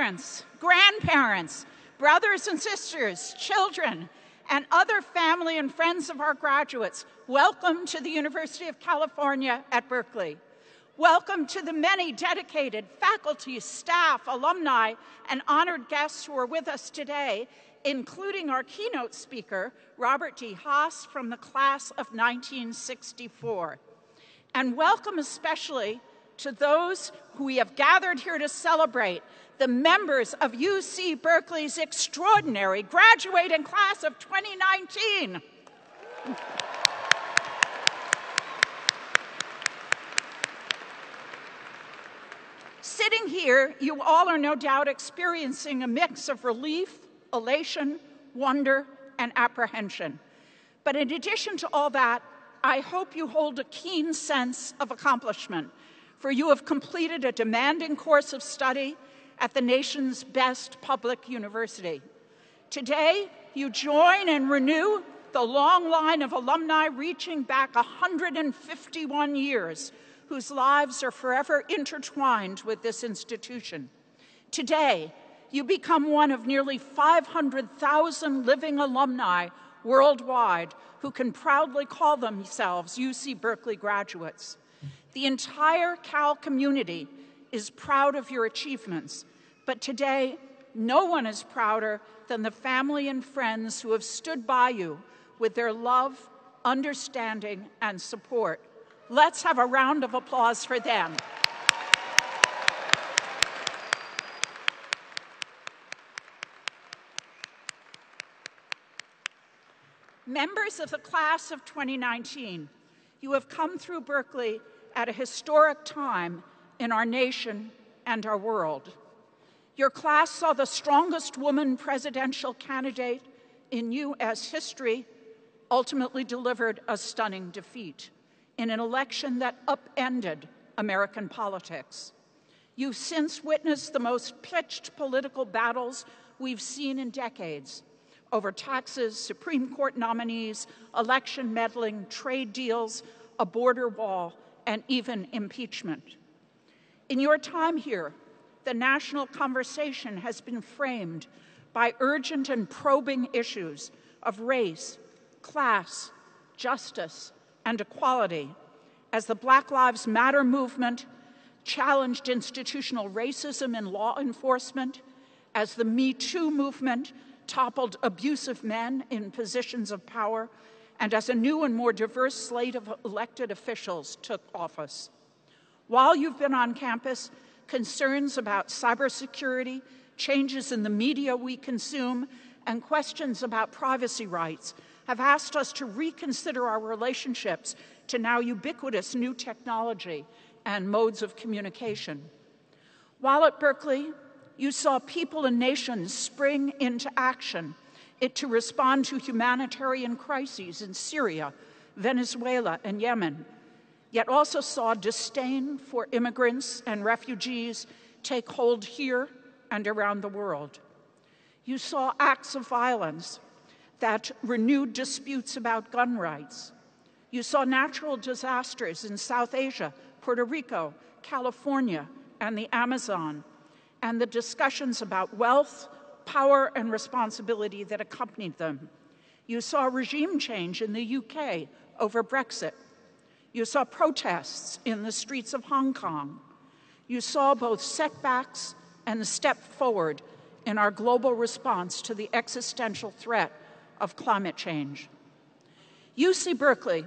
parents, grandparents, brothers and sisters, children, and other family and friends of our graduates, welcome to the University of California at Berkeley. Welcome to the many dedicated faculty, staff, alumni, and honored guests who are with us today, including our keynote speaker, Robert D. Haas from the class of 1964. And welcome especially to those who we have gathered here to celebrate, the members of UC Berkeley's extraordinary graduating class of 2019. Sitting here, you all are no doubt experiencing a mix of relief, elation, wonder, and apprehension. But in addition to all that, I hope you hold a keen sense of accomplishment, for you have completed a demanding course of study at the nation's best public university. Today, you join and renew the long line of alumni reaching back 151 years, whose lives are forever intertwined with this institution. Today, you become one of nearly 500,000 living alumni worldwide who can proudly call themselves UC Berkeley graduates. The entire Cal community is proud of your achievements, but today, no one is prouder than the family and friends who have stood by you with their love, understanding, and support. Let's have a round of applause for them. Members of the class of 2019, you have come through Berkeley at a historic time in our nation and our world. Your class saw the strongest woman presidential candidate in U.S. history ultimately delivered a stunning defeat in an election that upended American politics. You've since witnessed the most pitched political battles we've seen in decades over taxes, Supreme Court nominees, election meddling, trade deals, a border wall, and even impeachment. In your time here, the national conversation has been framed by urgent and probing issues of race, class, justice, and equality as the Black Lives Matter movement challenged institutional racism in law enforcement, as the Me Too movement toppled abusive men in positions of power, and as a new and more diverse slate of elected officials took office. While you've been on campus, concerns about cybersecurity, changes in the media we consume, and questions about privacy rights have asked us to reconsider our relationships to now ubiquitous new technology and modes of communication. While at Berkeley, you saw people and nations spring into action it to respond to humanitarian crises in Syria, Venezuela, and Yemen, yet also saw disdain for immigrants and refugees take hold here and around the world. You saw acts of violence that renewed disputes about gun rights. You saw natural disasters in South Asia, Puerto Rico, California, and the Amazon and the discussions about wealth, power, and responsibility that accompanied them. You saw regime change in the UK over Brexit. You saw protests in the streets of Hong Kong. You saw both setbacks and a step forward in our global response to the existential threat of climate change. UC Berkeley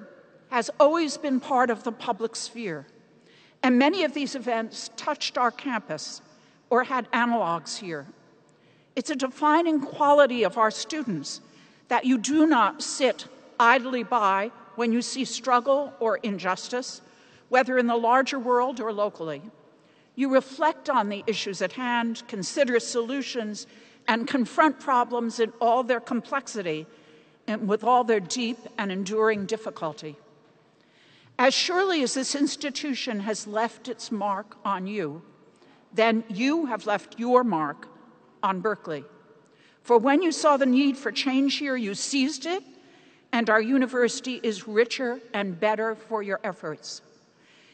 has always been part of the public sphere, and many of these events touched our campus or had analogs here. It's a defining quality of our students that you do not sit idly by when you see struggle or injustice, whether in the larger world or locally. You reflect on the issues at hand, consider solutions, and confront problems in all their complexity and with all their deep and enduring difficulty. As surely as this institution has left its mark on you, then you have left your mark on Berkeley. For when you saw the need for change here, you seized it, and our university is richer and better for your efforts.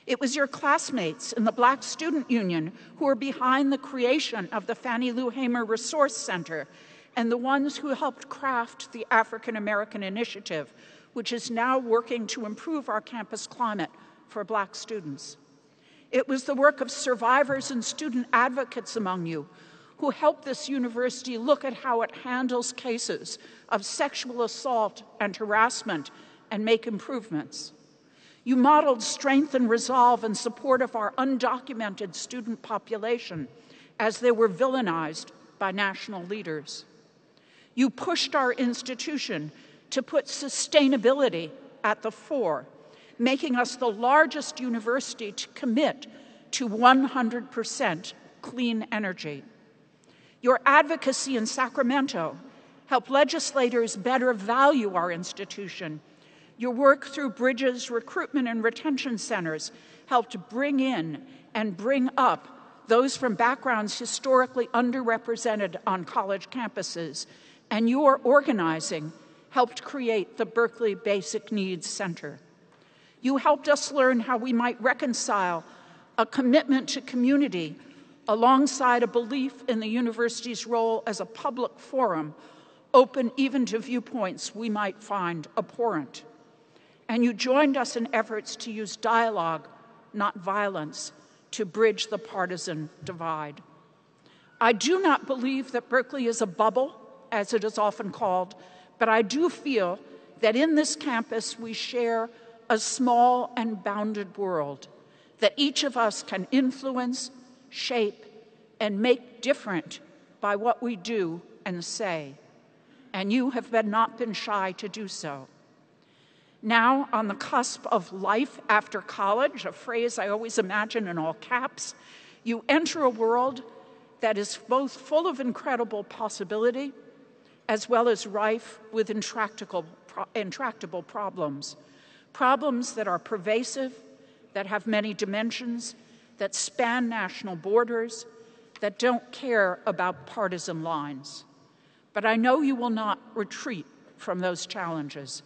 It was your classmates in the Black Student Union who were behind the creation of the Fannie Lou Hamer Resource Center and the ones who helped craft the African American Initiative, which is now working to improve our campus climate for Black students. It was the work of survivors and student advocates among you who helped this university look at how it handles cases of sexual assault and harassment and make improvements. You modeled strength and resolve in support of our undocumented student population as they were villainized by national leaders. You pushed our institution to put sustainability at the fore, making us the largest university to commit to 100% clean energy. Your advocacy in Sacramento helped legislators better value our institution your work through Bridges recruitment and retention centers helped bring in and bring up those from backgrounds historically underrepresented on college campuses. And your organizing helped create the Berkeley Basic Needs Center. You helped us learn how we might reconcile a commitment to community alongside a belief in the university's role as a public forum, open even to viewpoints we might find abhorrent and you joined us in efforts to use dialogue, not violence, to bridge the partisan divide. I do not believe that Berkeley is a bubble, as it is often called, but I do feel that in this campus we share a small and bounded world that each of us can influence, shape, and make different by what we do and say. And you have been not been shy to do so. Now, on the cusp of life after college, a phrase I always imagine in all caps, you enter a world that is both full of incredible possibility as well as rife with intractable, intractable problems. Problems that are pervasive, that have many dimensions, that span national borders, that don't care about partisan lines. But I know you will not retreat from those challenges.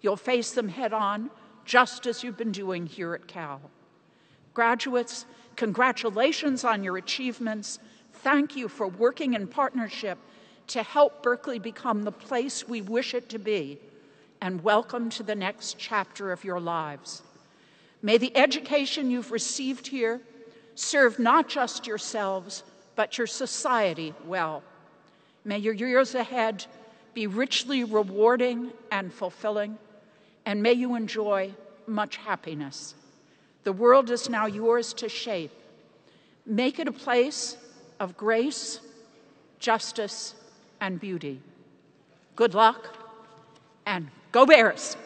You'll face them head on, just as you've been doing here at Cal. Graduates, congratulations on your achievements. Thank you for working in partnership to help Berkeley become the place we wish it to be. And welcome to the next chapter of your lives. May the education you've received here serve not just yourselves, but your society well. May your years ahead be richly rewarding and fulfilling and may you enjoy much happiness. The world is now yours to shape. Make it a place of grace, justice, and beauty. Good luck, and go Bears!